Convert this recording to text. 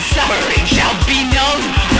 suffering shall be known.